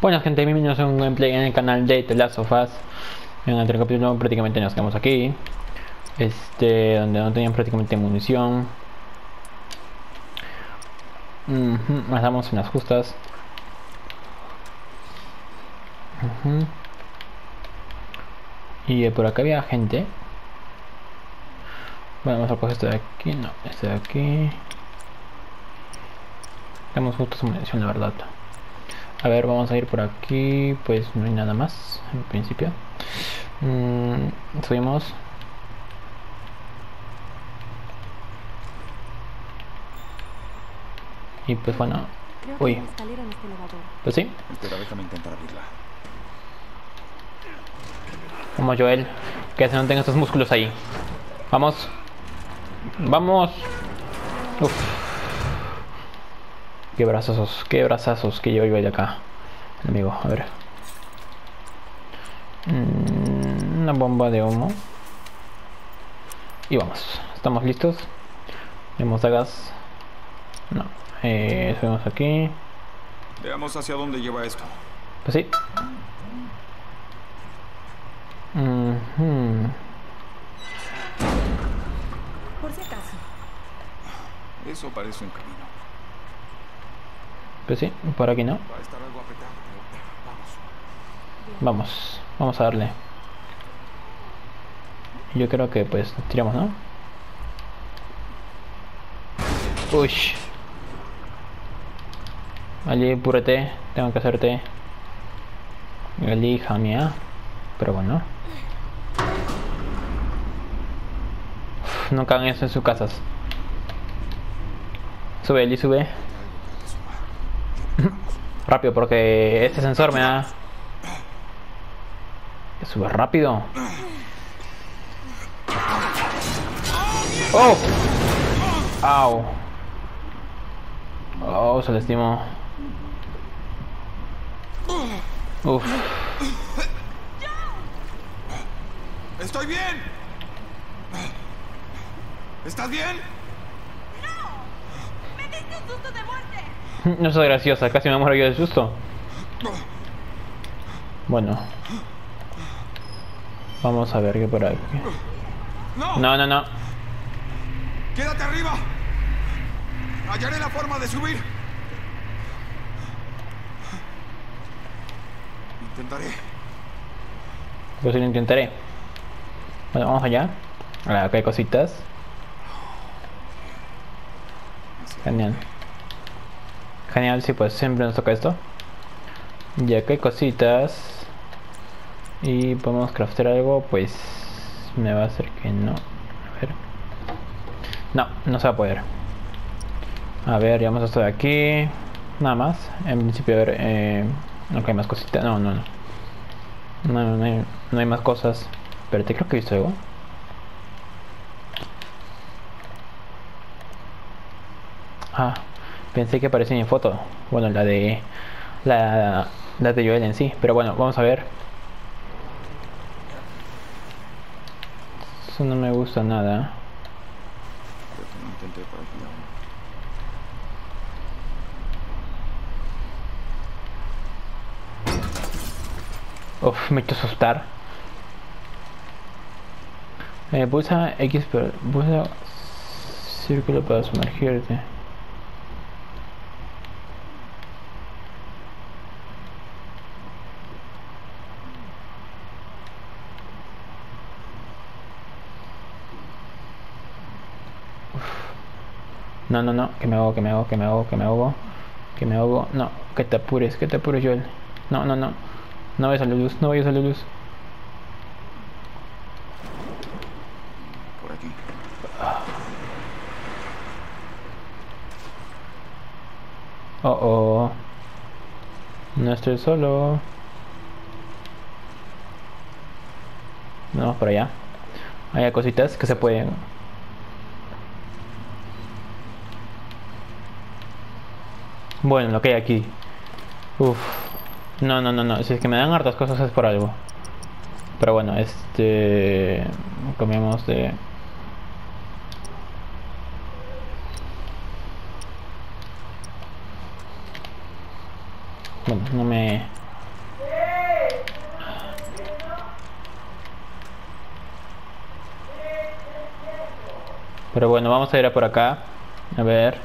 Buenas gente, bienvenidos a un gameplay en el canal de The Last of Us. En el anterior prácticamente nos quedamos aquí. Este, donde no tenían prácticamente munición. Uh -huh, damos en las justas. Y por acá había gente. Bueno, vamos a coger este de aquí, no, este de aquí. Tenemos justo su munición, la verdad a ver, vamos a ir por aquí. Pues no hay nada más en principio. Mm, subimos. Y pues bueno. Uy. Pues sí. Espera, déjame intentar abrirla. Vamos, Joel. Que se no tenga estos músculos ahí. Vamos. Vamos. Uf. Qué brazazos, qué brazazos que yo iba de acá. Amigo, a ver. Mm, una bomba de humo. Y vamos. ¿Estamos listos? Tenemos dagas. No. Eh, subimos aquí. Veamos hacia dónde lleva esto. Pues sí. Mm -hmm. Por si acaso. Eso parece un camino. Pues sí, por aquí no. Vamos. Vamos, a darle. Yo creo que pues tiramos, ¿no? Uy. Allí púrete, tengo que hacerte. Allí hija mía. Pero bueno. Uf, no cagan eso en sus casas. Sube, allí sube. Rápido, porque este sensor me da... Que sube rápido. ¡Oh! ¡Au! Oh, se le estimó. Uf. ¡Estoy bien! ¿Estás bien? ¡Me diste un susto de muerte! No soy graciosa, casi me muero yo de susto. Bueno. Vamos a ver qué por aquí. ¡No! No, no. ¡Quédate arriba! Hallaré la forma de subir. Intentaré. Pues sí lo intentaré. Bueno, vamos allá. Ah, acá hay cositas. Genial. Genial, sí, pues siempre nos toca esto. Y acá hay cositas. Y podemos craftear algo, pues me va a hacer que no. A ver. No, no se va a poder. A ver, llevamos esto de aquí. Nada más. En principio, a ver. Eh, no hay más cositas. No, no, no. No, no hay, no hay más cosas. Pero te creo que he visto algo. Ah, Pensé que aparecía en foto. Bueno, la de. La, la de Joel en sí. Pero bueno, vamos a ver. Eso no me gusta nada. Uf, me he hecho asustar. Eh, pulsa X, pero pulsa círculo para sumergirte. No, no, no, que me hago, que me hago, que me hago, que me hago, que me hago. No, que te apures, que te apures, Joel. No, no, no. No vayas a la luz, no vayas a la luz. Por aquí. Oh, oh. No estoy solo. Vamos por allá. Hay cositas que se pueden. Bueno, lo que hay aquí. Uf. No, no, no, no. Si es que me dan hartas cosas es por algo. Pero bueno, este... Comemos de... Bueno, no me... Pero bueno, vamos a ir a por acá. A ver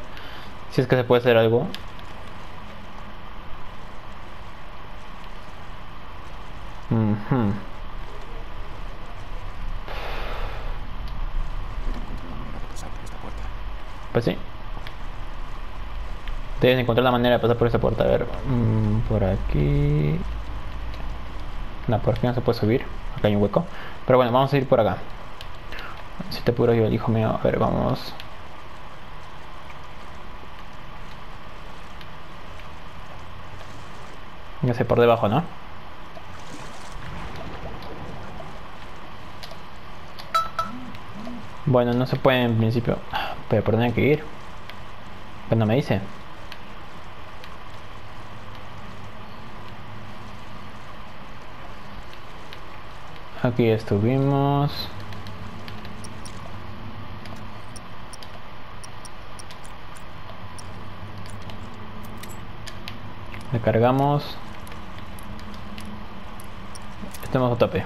si es que se puede hacer algo. Pues sí. Debes encontrar la manera de pasar por esa puerta. A ver, mm, por aquí. No, por aquí no se puede subir. Acá hay un hueco. Pero bueno, vamos a ir por acá. Si te apuro yo, hijo mío. A ver, vamos. Ya sé, por debajo, ¿no? Bueno, no se puede en principio. Pero por dónde hay que ir. Cuando me dice. Aquí estuvimos. Le cargamos. Estamos a tope.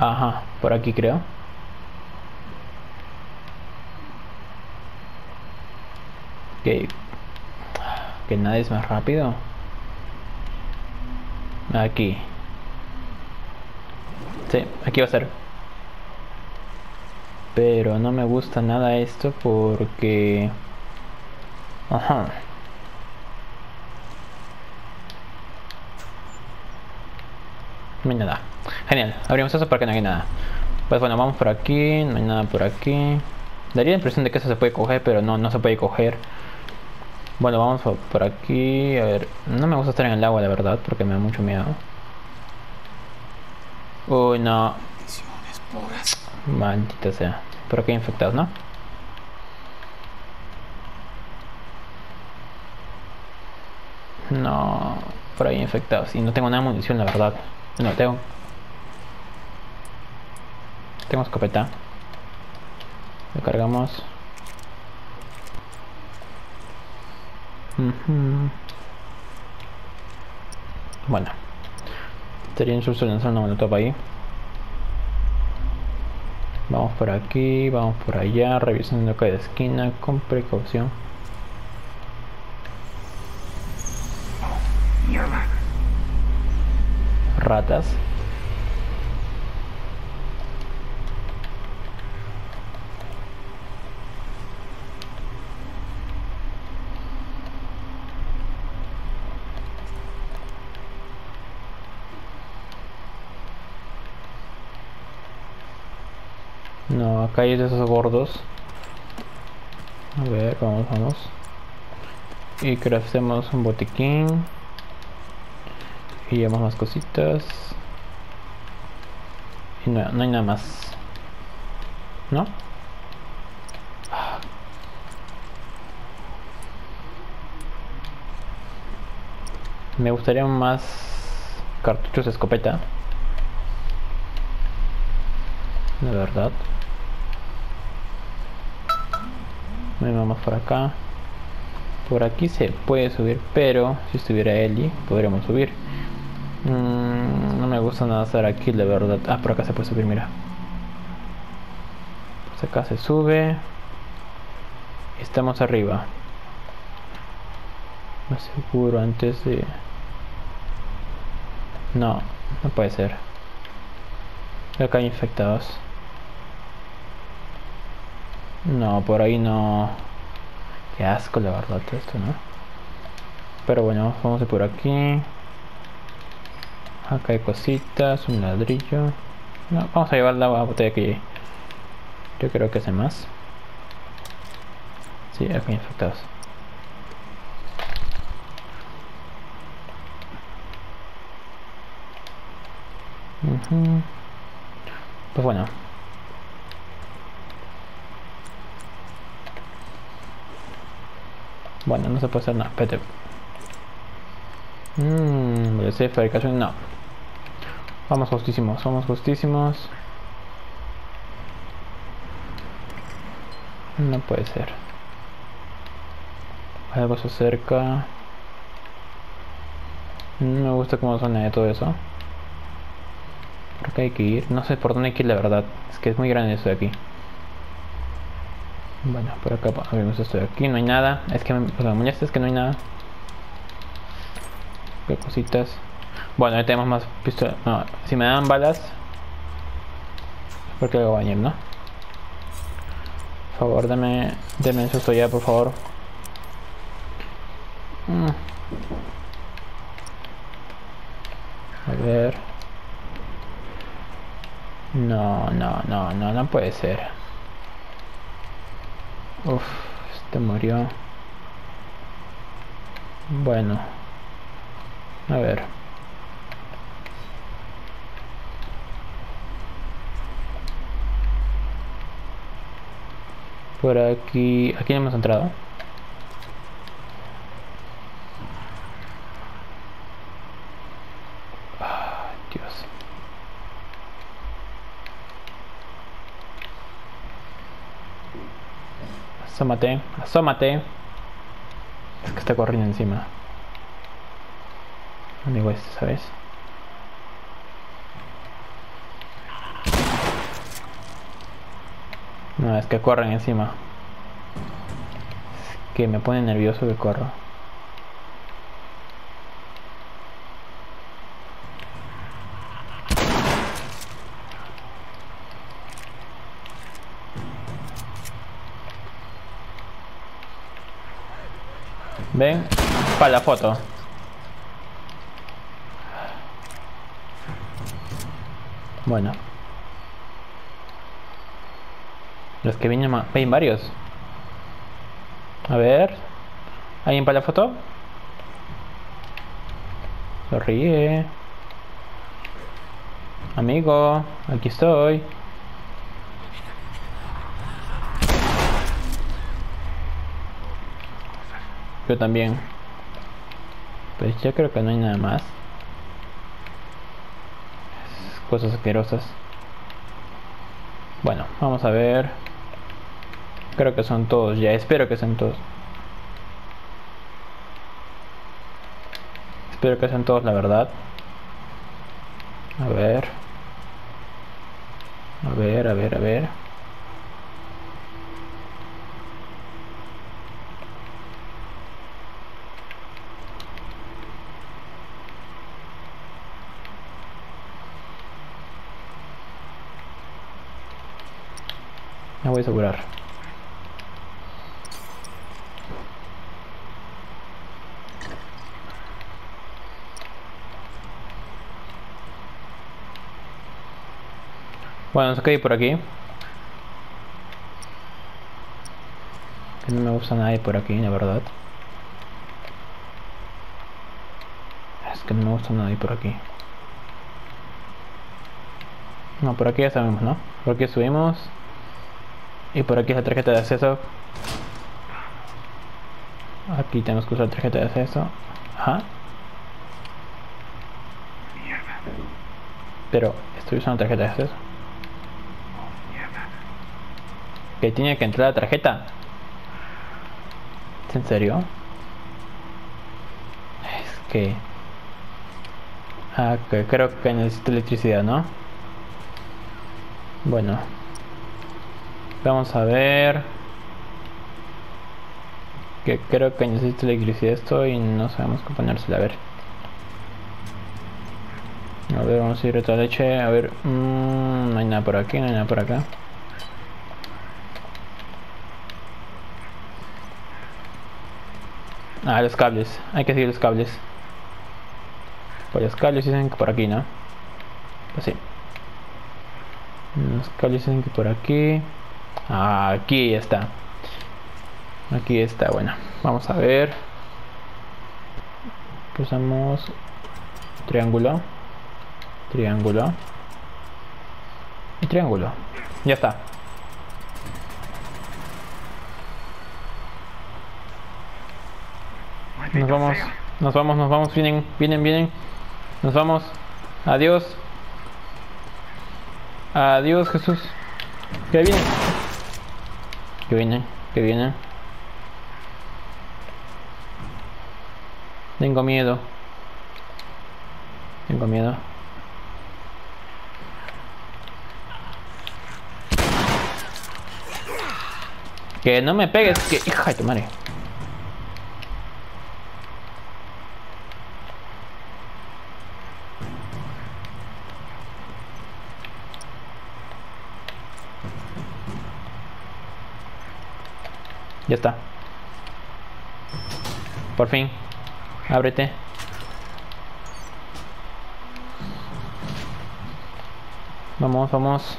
Ajá, por aquí creo. Que, que nada es más rápido. Aquí. Sí, aquí va a ser. Pero no me gusta nada esto porque... Ajá. No hay nada. Genial, abrimos eso para que no haya nada. Pues bueno, vamos por aquí, no hay nada por aquí. Daría la impresión de que eso se puede coger, pero no, no se puede coger. Bueno, vamos por- por aquí. A ver, no me gusta estar en el agua, la verdad, porque me da mucho miedo. Uy, no. Maldita sea. Por aquí hay infectados, ¿no? No, por ahí infectados. Y no tengo nada de munición, la verdad. No tengo. Tengo escopeta. Lo cargamos. Bueno. Sería insulso lanzar una molotov ahí. Vamos por aquí, vamos por allá, revisando cada esquina con precaución. Ratas. Hay de esos gordos. A ver, vamos, vamos. Y craftemos un botiquín. Y llevamos más cositas. Y no, no hay nada más. ¿No? Me gustaría más cartuchos de escopeta. De verdad. Ahí vamos por acá. Por aquí se puede subir, pero si estuviera Eli, podríamos subir. Mm, no me gusta nada estar aquí, la verdad. Ah, por acá se puede subir, mira. Pues acá se sube. Estamos arriba. Me aseguro antes de... No, no puede ser. Acá hay infectados. No, por ahí no. Qué asco, la verdad, esto, ¿no? Pero bueno, vamos a ir por aquí. Acá hay cositas, un ladrillo. No, vamos a llevar la botella que yo creo que hace más. Sí, hay infectados. Ujú. Pues bueno. Bueno, no se puede hacer nada. Espérate. Mmm, de fabricación no. Vamos justísimos, vamos justísimos. No puede ser. Algo se acerca. No me gusta cómo suena de todo eso. Por acá hay que ir. No sé por dónde hay que ir, la verdad. Es que es muy grande esto de aquí. Bueno, por acá vemos esto de aquí. No hay nada. Es que me, molesta es que no hay nada. Qué cositas. Bueno, ahí tenemos más pistolas. No, si me dan balas. Porque lo bañar, ¿no? Por favor, dame, dame eso ya, por favor. Mm. A ver. No, no, no, no, no puede ser. Uf, este murió. Bueno. A ver. Por aquí... Aquí no hemos entrado. Ah, Dios. Asómate, asómate. Es que está corriendo encima. Amigo este, ¿sabes? No, es que corren encima. Es que me pone nervioso que corro. Ven, para la foto. Bueno. Los que vienen, ven varios. A ver. ¿Alguien para la foto? Sonríe. Amigo, aquí estoy. Yo también. Pues ya creo que no hay nada más. Cosas asquerosas. Bueno, vamos a ver. Creo que son todos ya. Espero que sean todos. Espero que sean todos, la verdad. A ver. A ver, a ver, a ver. Asegurar. Bueno, nos hay por aquí. Que no me gusta nadie por aquí, la verdad. Es que no me gusta nadie por aquí. No, por aquí ya sabemos, ¿no? Por aquí subimos. Y por aquí es la tarjeta de acceso. Aquí tenemos que usar la tarjeta de acceso. Ajá. Pero estoy usando tarjeta de acceso. Que tiene que entrar la tarjeta. ¿Es en serio? Es que... Ah, que creo que necesito electricidad, ¿no? Bueno. Vamos a ver. Que creo que necesito electricidad esto y no sabemos cómo ponérsela. A ver. A ver, vamos a ir a otra leche. A ver. Mmm, no hay nada por aquí, no hay nada por acá. Ah, los cables. Hay que seguir los cables. Por los cables dicen que por aquí, ¿no? Pues. Los cables dicen que por aquí. Aquí está. Aquí está, bueno. Vamos a ver. Pulsamos triángulo. Triángulo. Y triángulo. Ya está. Nos vamos, nos vamos, nos vamos, vienen, vienen, vienen. Nos vamos. Adiós. Adiós, Jesús. Que vienen. Que vienen, que vienen. Tengo miedo. Tengo miedo. Que no me pegues, que hija de tu madre. Ya está. Por fin. Ábrete. Vamos, vamos.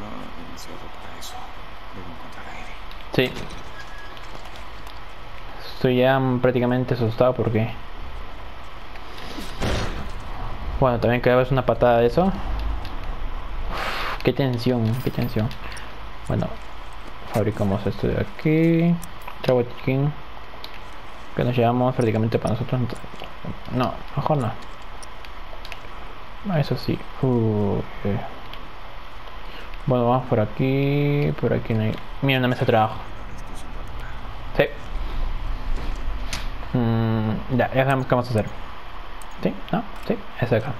No demasiado para eso. Debo encontrar a Eddie. Sí. Estoy ya prácticamente asustado porque... Bueno, también cada vez una patada de eso. Uf, qué tensión, qué tensión. Bueno, fabricamos esto de aquí. Trago chicken. Que nos llevamos prácticamente para nosotros. No, mejor no. Eso sí. Bueno, vamos por aquí. Por aquí no hay. Mira, una mesa de trabajo. Sí. Mm, ya, ya sabemos qué vamos a hacer. ¿Sí? ¿No? Sí, es acá.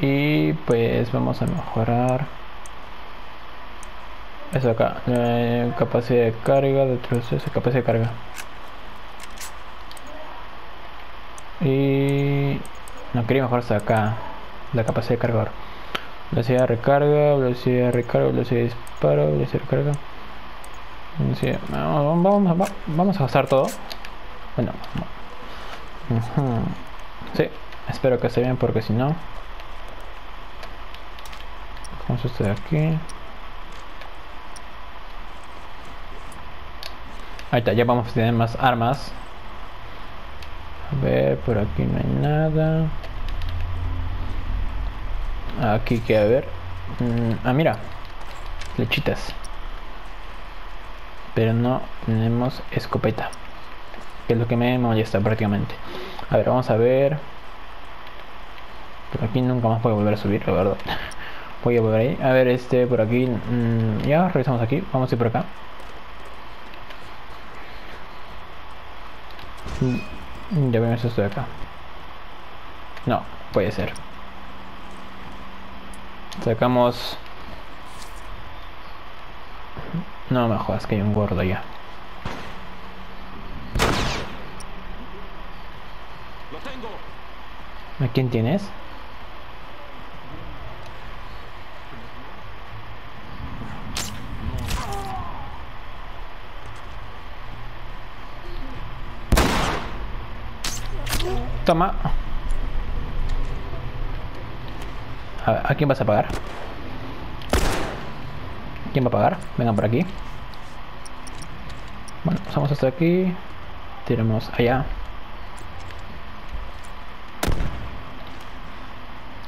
Y pues vamos a mejorar. Eso acá. eh, capacidad de carga, de proceso, capacidad de carga. Y no quería mejorarse acá. La capacidad de cargador. Velocidad de recarga, velocidad de recarga, velocidad de disparo, velocidad de recarga. Vamos, vamos, vamos, a gastar todo. Bueno, ujú. sí, espero que esté bien porque si no. Vamos esto de aquí. Ahí está, ya vamos a tener más armas. A ver, por aquí no hay nada. Aquí que a ver. Mm, ah, mira. Flechitas. Pero no tenemos escopeta. Que es lo que me molesta prácticamente. A ver, vamos a ver. Por aquí nunca más puedo volver a subir, la verdad. Voy a volver ahí. A ver, este, por aquí. mm, ya, revisamos aquí. Vamos a ir por acá. Ya vemos esto de acá. No, puede ser. Sacamos... No me jodas que hay un gordo ya. ¿A quién tienes? Toma. A ver, ¿a quién vas a pagar? ¿Quién va a pagar? Vengan por aquí. Bueno, pasamos hasta aquí. Tiramos allá.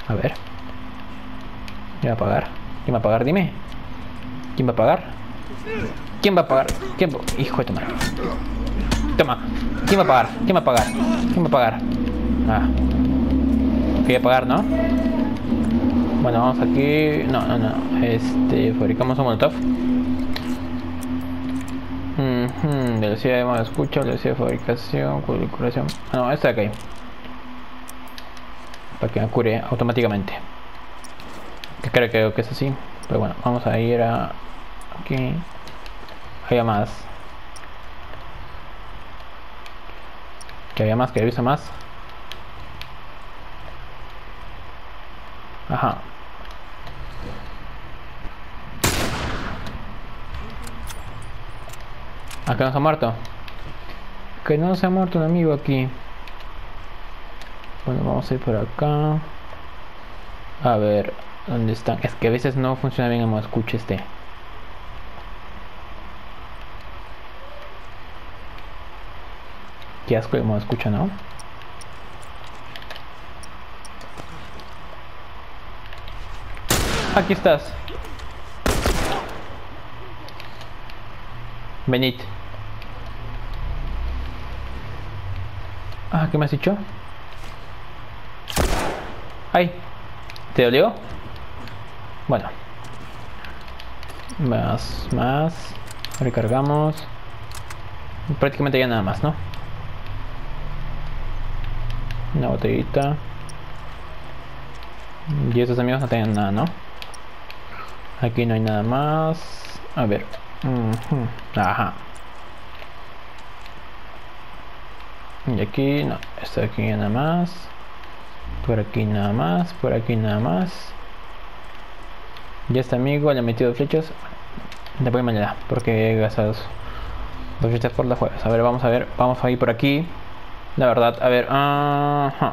A ver. ¿Quién va a pagar? ¿Quién va a pagar? Dime. ¿Quién va a pagar? ¿Quién va a pagar? ¿Quién va- Hijo de tu. Toma. ¿Quién va a pagar? ¿Quién va a pagar? ¿Quién va a pagar? Ah. Quería pagar, ¿no? Bueno, vamos aquí. No, no, no. Este, fabricamos un molotov. Mhm, Velocidad de modo escucha, velocidad de fabricación, curación. No, esta de acá. Para que me cure automáticamente. Que creo que, es así. Pero bueno, vamos a ir a. Aquí. Había más. Que había más, que visto más. Ajá. Acá no se ha muerto. Que no se ha muerto un amigo aquí. Bueno, vamos a ir por acá. A ver, ¿dónde están? Es que a veces no funciona bien el modo escucha este. Qué asco el escucha, ¿no? Aquí estás. Venid. Ah, ¿qué me has dicho? ¡Ay! ¿Te dolió? Bueno. Más, más. Recargamos. Prácticamente ya nada más, ¿no? Una botellita. Y estos amigos no tienen nada, ¿no? Aquí no hay nada más. A ver. Ajá. Y aquí no. Esto aquí nada más. Por aquí nada más. Por aquí nada más. Y este amigo le ha metido flechas. Después mañana. Porque he gastado dos flechas por las jueves. A ver, vamos a ver. Vamos a ir por aquí. La verdad, a ver. Ajá.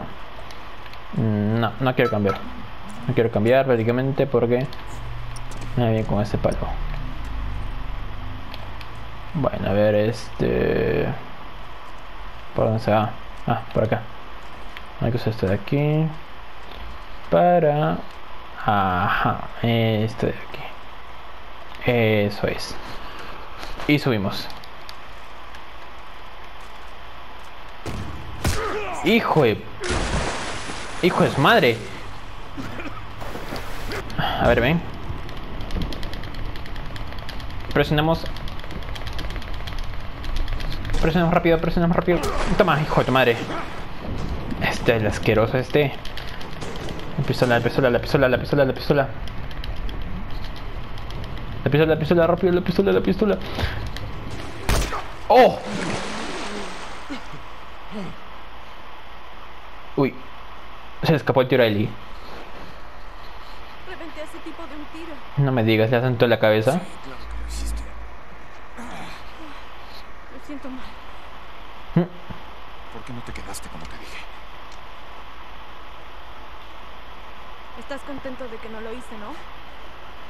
No, no quiero cambiar. No quiero cambiar prácticamente porque bien con ese palo. Bueno, a ver, este. ¿Por dónde se va? Ah, por acá. Hay que usar este de aquí. Para. Ajá, este de aquí. Eso es. Y subimos. Hijo de... Hijo de madre. A ver, ven. Presionamos. Presionamos rápido, presionamos rápido. Toma, hijo de tu madre. Este, el asqueroso este. La pistola, la pistola, la pistola, la pistola, la pistola. La pistola, la pistola, rápido, la pistola, la pistola. ¡Oh! Uy. Se escapó el tiro a Eli. Reventé a ese tipo de un tiro. No me digas, le asentó en la cabeza. Claro que lo hiciste. Lo siento mal. ¿Por qué no te quedaste como te dije? ¿Estás contento de que no lo hice, no?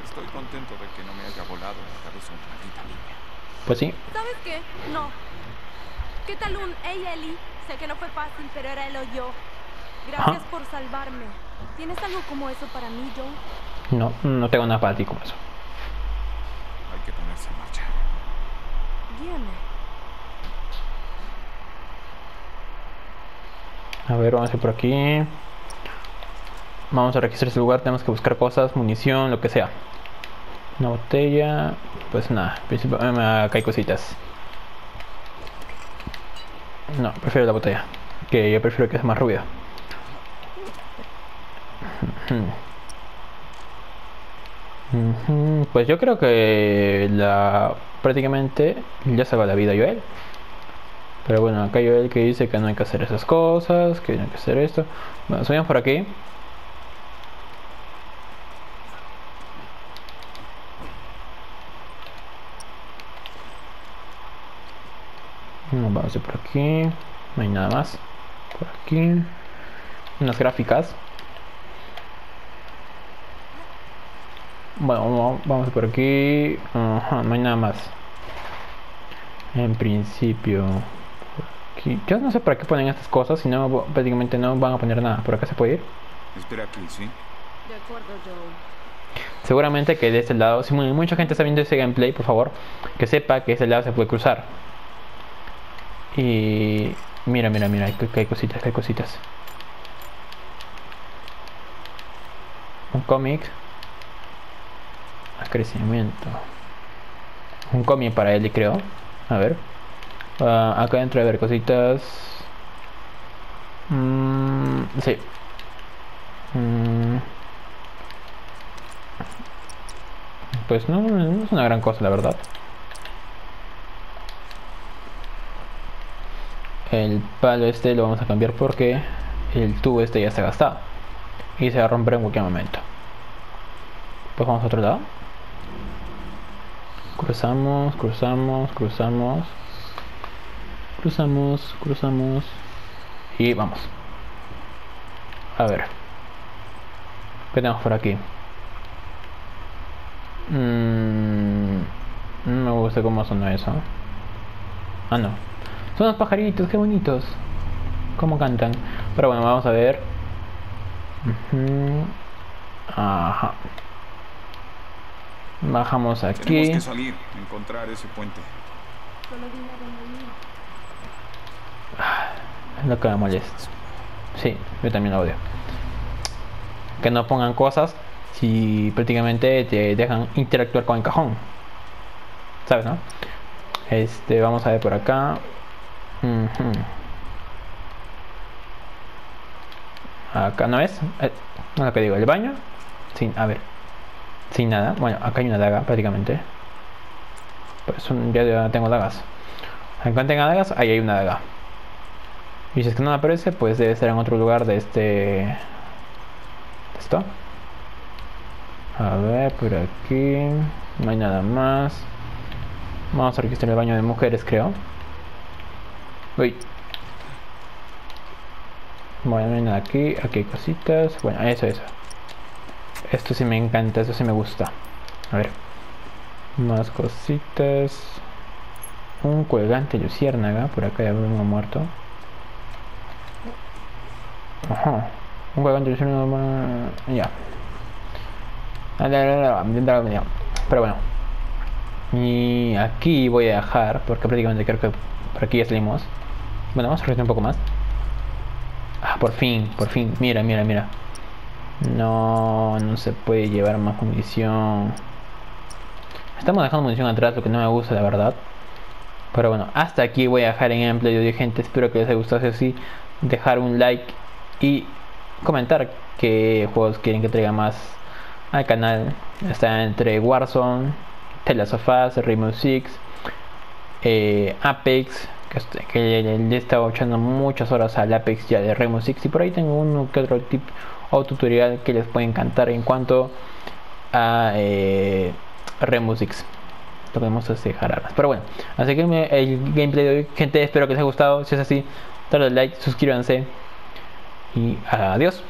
Estoy contento de que no me haya volado en la cabeza una maldita niña. Pues sí. ¿Sabes qué? No. ¿Qué tal un Hey Eli? Sé que no fue fácil, pero era él o yo. Gracias Ajá. por salvarme. ¿Tienes algo como eso para mí, Joe? No, no tengo nada para ti como eso. Hay que ponerse en marcha. Guíame. A ver, vamos a ir por aquí. Vamos a registrar ese lugar. Tenemos que buscar cosas, munición, lo que sea. Una botella. Pues nada, eh, acá hay cositas. No, prefiero la botella. Que yo prefiero que sea más ruido. Pues yo creo que la prácticamente ya salva la vida Joel. Pero bueno, acá Joel que dice que no hay que hacer esas cosas, que no hay que hacer esto. Bueno, subimos por aquí. No, vamos a ir por aquí. No hay nada más. Por aquí. Unas gráficas. Bueno, vamos- por aquí. No hay nada más. En principio. Aquí. Yo no sé para qué ponen estas cosas, si no, prácticamente no van a poner nada. Por acá se puede ir. Espera aquí, ¿sí? De acuerdo, Joe. Seguramente que de este lado, si mu- mucha gente está viendo ese gameplay, por favor, que sepa que ese lado se puede cruzar. Y mira, mira, mira, hay, que hay cositas, hay cositas. Un cómic. Crecimiento. Un cómic para él, creo. A ver. Ah, acá dentro de ver cositas. Mm, sí. Mm. Pues no, no es una gran cosa, la verdad. El palo este lo vamos a cambiar porque el tubo este ya está gastado. Y se va a romper en cualquier momento. Pues vamos a otro lado. Cruzamos, cruzamos, cruzamos. Cruzamos, cruzamos. Y vamos. A ver. ¿Qué tenemos por aquí? Mm, no me gusta cómo suena eso. Ah, no. Son los pajaritos, qué bonitos. Cómo cantan. Pero bueno, vamos a ver. Ajá. Bajamos Tenemos aquí. que salir, encontrar ese puente. Solo dime dónde ir. Es lo que me molesta. Sí, yo también lo odio. Que no pongan cosas si prácticamente te dejan interactuar con el cajón. ¿Sabes, no? Este, vamos a ver por acá. Acá no es. Eh, no lo que digo, el baño. Sin, a ver. Sin nada. Bueno, acá hay una daga prácticamente. Pues ya tengo dagas. En tenga dagas, ahí hay una daga. Y si es que no aparece, pues debe ser en otro lugar de este. ¿Esto? A ver, por aquí. No hay nada más. Vamos a registrar el baño de mujeres, creo. Uy. Bueno, no hay nada aquí. Aquí hay cositas. Bueno, eso, eso. Esto sí me encanta, esto sí me gusta. A ver. Más cositas. Un colgante luciérnaga. Por acá ya uno muerto. Ajá. Un colgante luciérnaga. Ya. Pero bueno. Y aquí voy a dejar. Porque prácticamente creo que por aquí ya salimos. Bueno, vamos a revisar un poco más. Ah, por fin, por fin. Mira, mira, mira. No, no se puede llevar más munición. Estamos dejando munición atrás, lo que no me gusta, la verdad. Pero bueno, hasta aquí voy a dejar en empleo gente. Espero que les haya gustado. así, dejar un like y comentar qué juegos quieren que traiga más al canal. Está entre Warzone, Telasofas, Rainbow Six, eh, Apex, que, le, he estado echando muchas horas al Apex ya de Rainbow Six. Y por ahí tengo uno que otro tip o tutorial que les puede encantar en cuanto a eh, Six podemos dejar. Pero bueno, así que el gameplay de hoy, gente, espero que les haya gustado. Si es así, dale like, suscríbanse y adiós.